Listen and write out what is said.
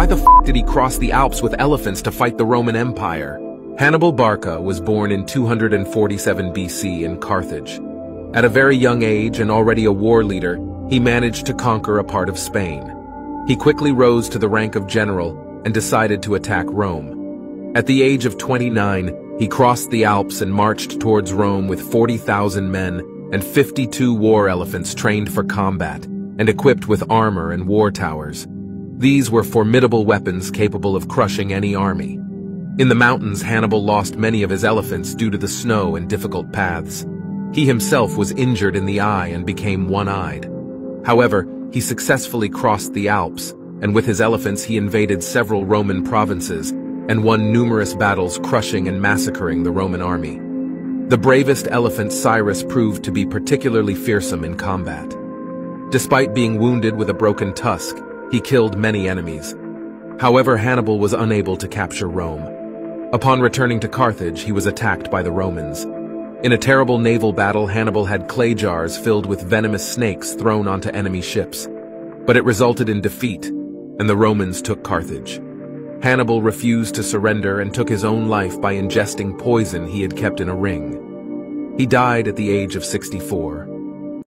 Why the f did he cross the Alps with elephants to fight the Roman Empire? Hannibal Barca was born in 247 BC in Carthage. At a very young age and already a war leader, he managed to conquer a part of Spain. He quickly rose to the rank of general and decided to attack Rome. At the age of 29, he crossed the Alps and marched towards Rome with 40,000 men and 52 war elephants trained for combat and equipped with armor and war towers. These were formidable weapons capable of crushing any army. In the mountains, Hannibal lost many of his elephants due to the snow and difficult paths. He himself was injured in the eye and became one-eyed. However, he successfully crossed the Alps, and with his elephants he invaded several Roman provinces and won numerous battles crushing and massacring the Roman army. The bravest elephant Surus proved to be particularly fearsome in combat. Despite being wounded with a broken tusk, he killed many enemies. However, Hannibal was unable to capture Rome. Upon returning to Carthage, he was attacked by the Romans. In a terrible naval battle, Hannibal had clay jars filled with venomous snakes thrown onto enemy ships. But it resulted in defeat, and the Romans took Carthage. Hannibal refused to surrender and took his own life by ingesting poison he had kept in a ring. He died at the age of 64.